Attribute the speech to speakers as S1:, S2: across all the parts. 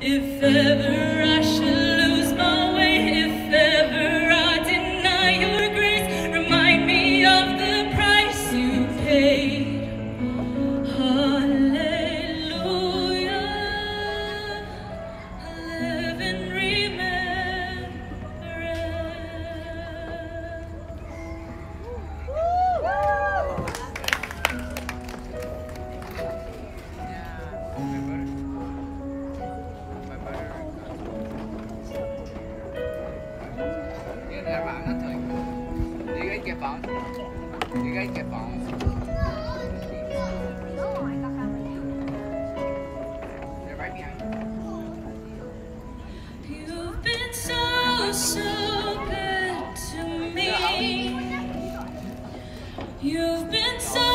S1: If ever
S2: Đi cái kia phòng. Đi cái kia phòng. They're right behind you.
S1: You've been so, so good to me. You've been so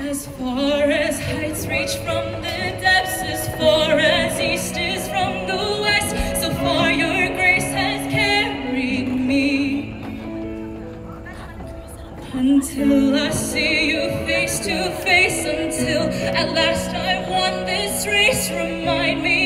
S1: As far as heights reach from the depths, as far as east is from the west, so far your grace has carried me. Until I see you face to face, until at last I won this race, remind me